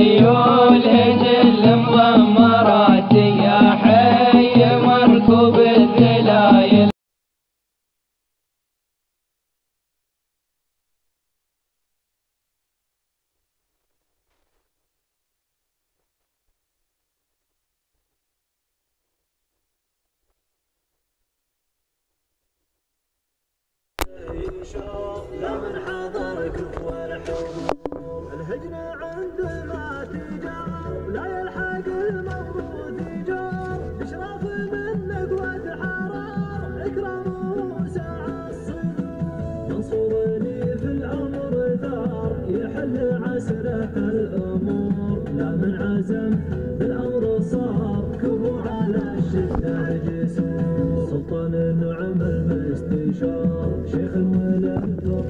Hariom.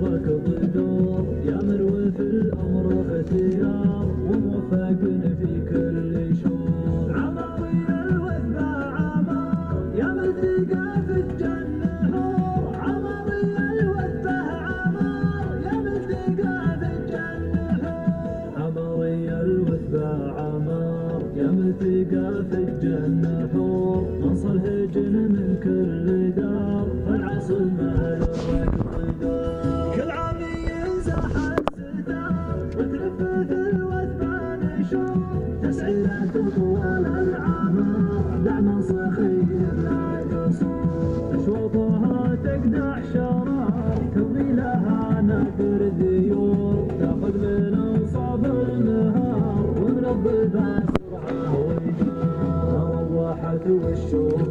Fuck up.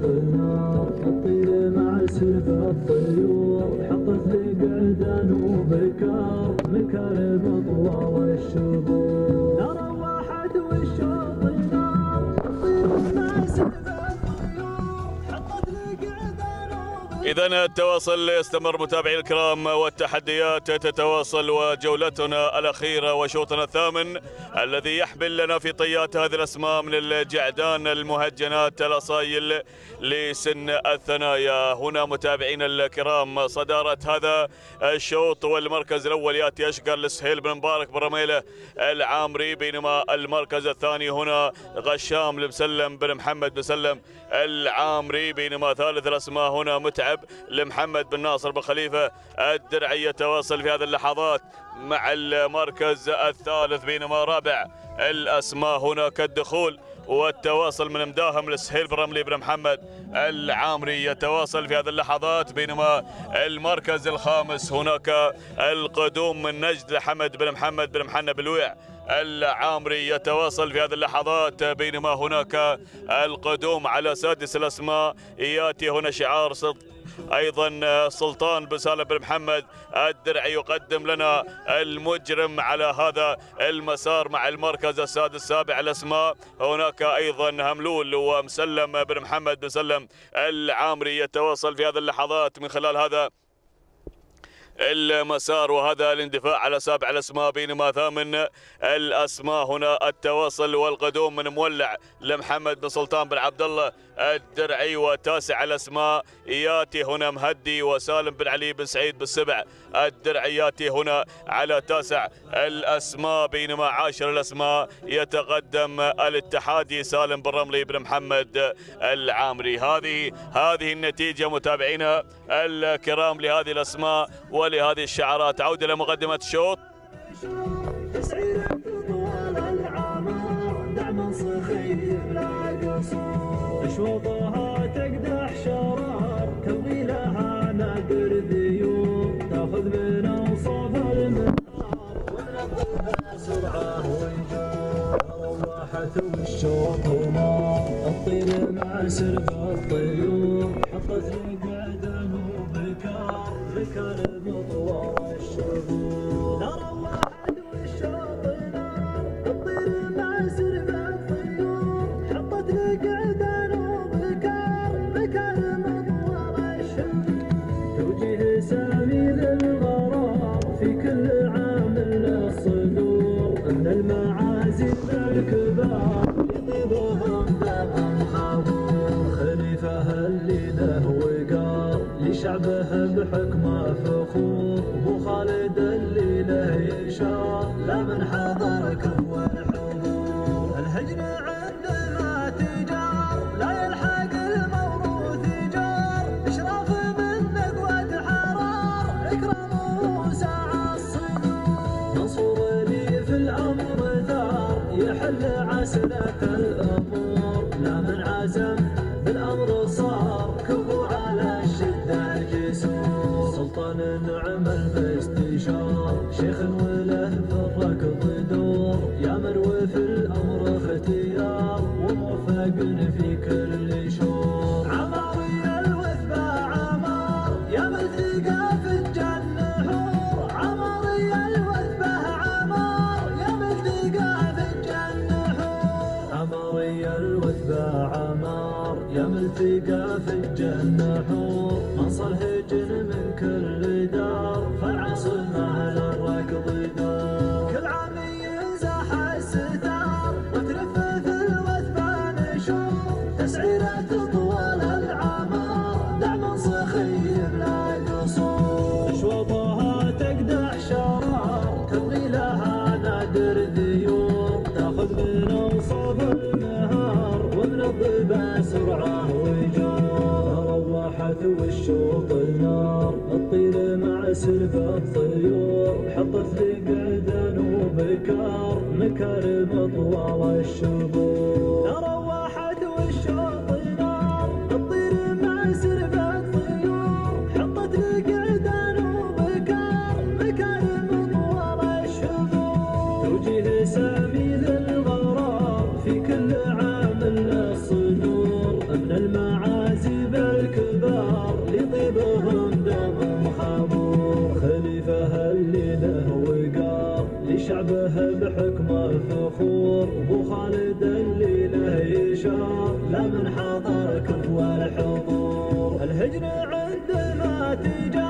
النار الطير مع سلف الطيور حطت لي قعدان وبكار مكارم طوال الشبور إذا التواصل يستمر متابعي الكرام والتحديات تتواصل وجولتنا الأخيرة وشوطنا الثامن الذي يحمل لنا في طيات هذه الأسماء من الجعدان المهجنات الأصايل لسن الثنايا. هنا متابعينا الكرام صدارة هذا الشوط والمركز الأول يأتي أشقر لسهيل بن مبارك بن العامري بينما المركز الثاني هنا غشام لمسلم بن محمد بن سلم العامري بينما ثالث الأسماء هنا متعب لمحمد بن ناصر بن خليفة. الدرعي يتواصل في هذه اللحظات مع المركز الثالث بينما رابع. الأسماء هناك الدخول والتواصل من مداهم لسهيل بن رملي بن محمد. العامري يتواصل في هذه اللحظات بينما المركز الخامس هناك القدوم من نجد حمد بن محمد بن محنة بالويع العامري يتواصل في هذه اللحظات بينما هناك القدوم على سادس الأسماء. يأتي هنا شعار صد أيضا سلطان بن سالم بن محمد الدرعي يقدم لنا المجرم على هذا المسار مع المركز السادس السابع الأسماء. هناك أيضا هملول ومسلم بن محمد بن سلم العامري يتواصل في هذه اللحظات من خلال هذا المسار وهذا الاندفاع على سابع الأسماء بينما ثامن الأسماء هنا التواصل والقدوم من مولع لمحمد بن سلطان بن عبد الله. الدرعي وتاسع الأسماء. ياتي هنا مهدي وسالم بن علي بن سعيد بن سبع. الدرعي ياتي هنا على تاسع الأسماء بينما عاشر الأسماء. يتقدم الاتحادي سالم بن رملي بن محمد العامري. هذه هذه النتيجة متابعينا الكرام لهذه الأسماء ولهذه الشعارات. عودة لمقدمه الشوط. والشوط نار الطير مع سرب الطيور. به بحكمة فخور. بو خالد اللي له يشار لا من حضرك هو الحضور الهجر happiness. وبكار مكارم طوال الشهور لشعبه بحكمه فخور أبو خالد اللي له يشار لا من حضر كفو الحضور. الهجر عندما تجار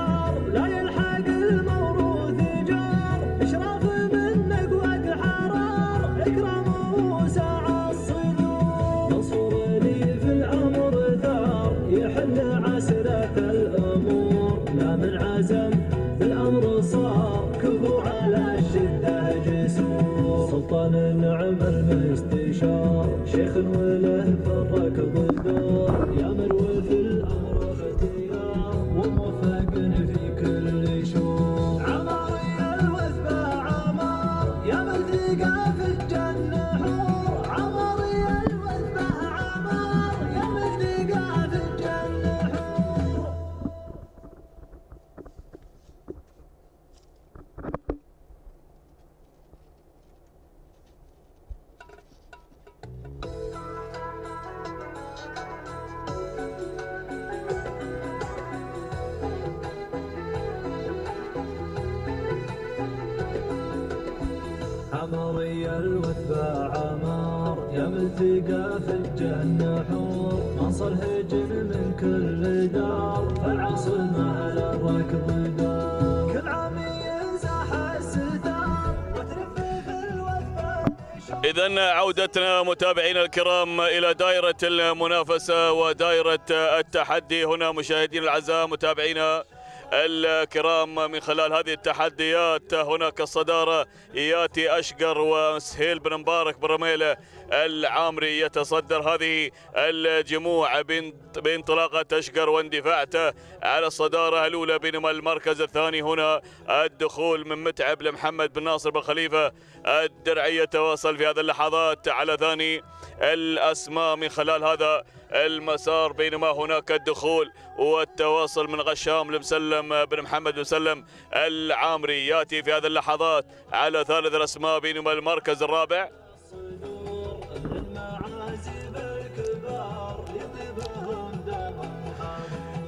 could منصر هجن من كل دار دار كل عام ينزح إذا عودتنا متابعينا الكرام إلى دائرة المنافسة ودائرة التحدي. هنا مشاهدينا الأعزاء متابعينا الكرام من خلال هذه التحديات هناك الصدارة. ياتي أشقر وسهيل بن مبارك بن رميلة العامري يتصدر. هذه الجموع بانط- بانطلاقة أشقر واندفاعته على الصدارة الأولى بينما المركز الثاني هنا الدخول من متعب لمحمد بن ناصر بن خليفة. الدرعي يتواصل في هذه اللحظات على ثاني الأسماء من خلال هذا المسار. بينما هناك الدخول والتواصل من غشام لمسلم بن محمد بن مسلم العامري يأتي في هذه اللحظات على ثالث الأسماء بينما المركز الرابع.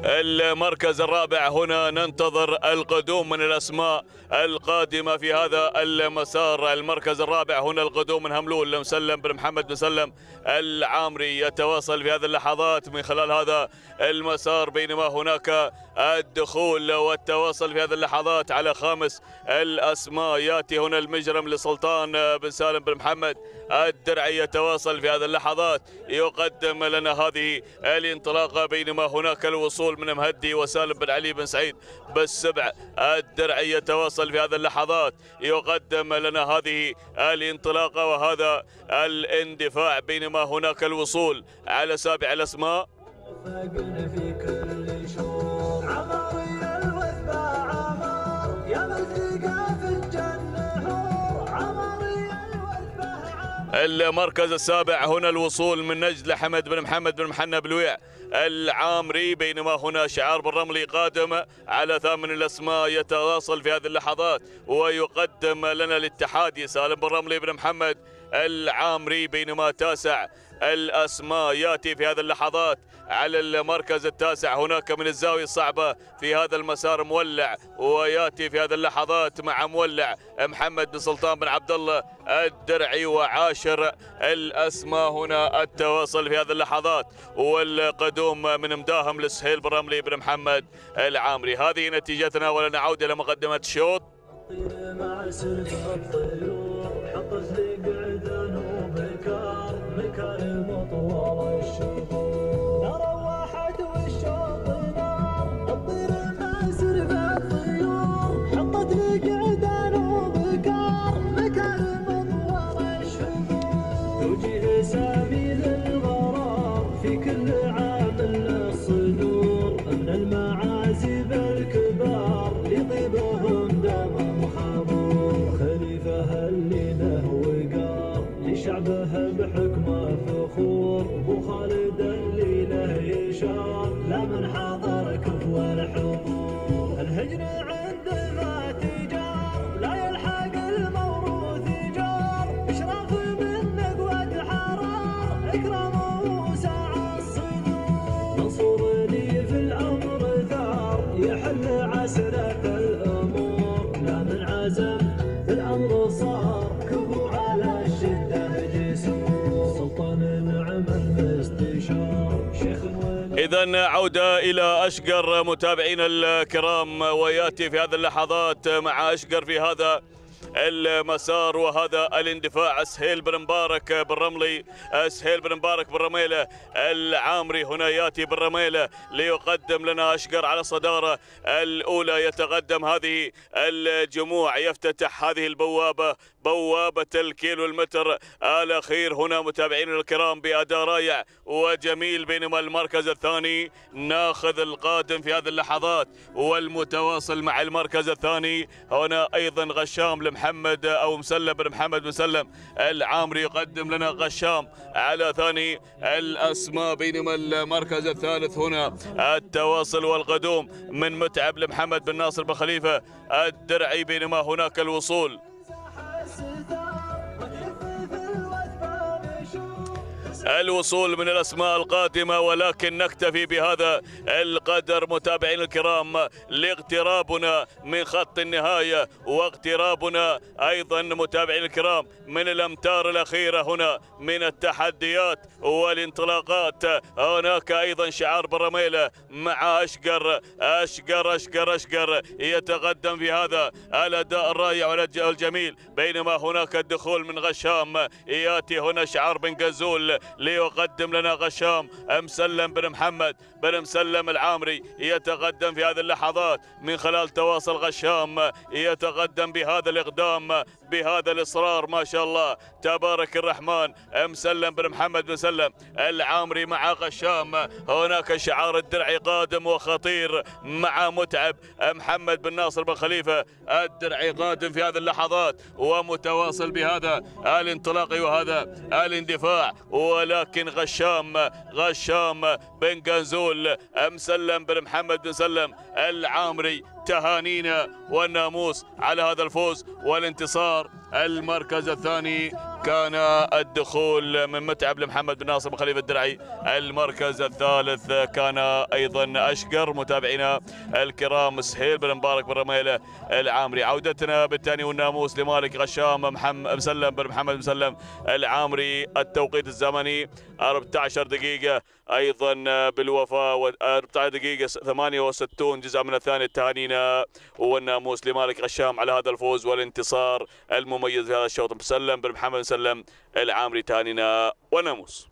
المركز الرابع. هنا ننتظر القدوم من الأسماء القادمة في هذا المسار. المركز الرابع هنا القدوم من هملول لمسلم بن محمد بن سلم العامري يتواصل في هذه اللحظات من خلال هذا المسار. بينما هناك الدخول والتواصل في هذه اللحظات على خامس الأسماء. يأتي هنا المجرم لسلطان بن سالم بن محمد. الدرعي يتواصل في هذه اللحظات. يقدم لنا هذه الانطلاقة. بينما هناك الوصول من مهدي وسالم بن علي بن سعيد بالسبع. الدرعي يتواصل في هذه اللحظات. يقدم لنا هذه الانطلاقة وهذا الاندفاع. بينما هناك الوصول على سابع الأسماء. المركز السابع هنا الوصول من نجد لحمد بن محمد بن محنى بلويع العامري بينما هنا شعار بالرملي قادم على ثامن الأسماء يتواصل في هذه اللحظات ويقدم لنا الاتحادي سالم بالرملي بن محمد العامري بينما تاسع الأسماء يأتي في هذه اللحظات على المركز التاسع. هناك من الزاوية الصعبة في هذا المسار مولع ويأتي في هذه اللحظات مع مولع محمد بن سلطان بن عبد الله الدرعي وعاشر الأسماء. هنا التواصل في هذه اللحظات والقدوم من مداهم لسهيل بن رملي بن محمد العامري. هذه نتيجتنا ولنعود إلى مقدمة الشوط اللي له يشار لا من حضر كفو إذا عودة إلى أشقر متابعينا الكرام ويأتي في هذه اللحظات مع أشقر في هذا المسار وهذا الاندفاع. سهيل بن مبارك بالرملي سهيل بن مبارك بالرميلة العامري هنا يأتي بالرميلة ليقدم لنا أشقر على صدارة الأولى. يتقدم هذه الجموع يفتتح هذه البوابة بوابة الكيلو المتر. الأخير هنا متابعينا الكرام بأداء رائع وجميل بينما المركز الثاني ناخذ القادم في هذه اللحظات والمتواصل مع المركز الثاني. هنا أيضا غشام لمحمد أو مسلم بن محمد بن سلم العامري يقدم لنا غشام على ثاني الأسماء بينما المركز الثالث هنا التواصل والقدوم من متعب لمحمد بن ناصر بن خليفة الدرعي. بينما هناك الوصول 知道。الوصول من الأسماء القادمة ولكن نكتفي بهذا القدر متابعينا الكرام لاقترابنا من خط النهاية واقترابنا أيضا متابعينا الكرام من الأمتار الأخيرة هنا من التحديات والانطلاقات. هناك أيضا شعار برميلة مع أشقر أشقر أشقر أشقر يتقدم في هذا الأداء الرائع والجميل بينما هناك الدخول من غشام يأتي هنا شعار بن قزول ليقدم لنا غشام مسلم بن محمد بن مسلم العامري. يتقدم في هذه اللحظات من خلال تواصل غشام. يتقدم بهذا الإقدام بهذا الإصرار ما شاء الله. تبارك الرحمن. مسلم بن محمد بن سلم. العامري مع غشام. هناك شعار الدرعي قادم وخطير مع متعب. محمد بن ناصر بن خليفة. الدرعي قادم في هذه اللحظات ومتواصل بهذا الانطلاق وهذا الاندفاع. ولكن غشام غشام بن قنزول مسلم بن محمد بن سلم. العامري تهانينا والناموس على هذا الفوز والانتصار. المركز الثاني كان الدخول من متعب لمحمد بن ناصر بن خليفة الدرعي. المركز الثالث كان أيضا أشقر متابعينا الكرام سهيل بن مبارك بن رميله العامري. عودتنا بالثاني والناموس لمالك غشام محمد مسلم بن محمد مسلم العامري. التوقيت الزمني 14 دقيقة أيضا بالوفاء 14 دقيقة 68 جزء من الثاني التهانينا. والناموس لمالك غشام على هذا الفوز والانتصار المميز في هذا الشوط. مسلم بن محمد مسلم العامري تهانينا. وناموس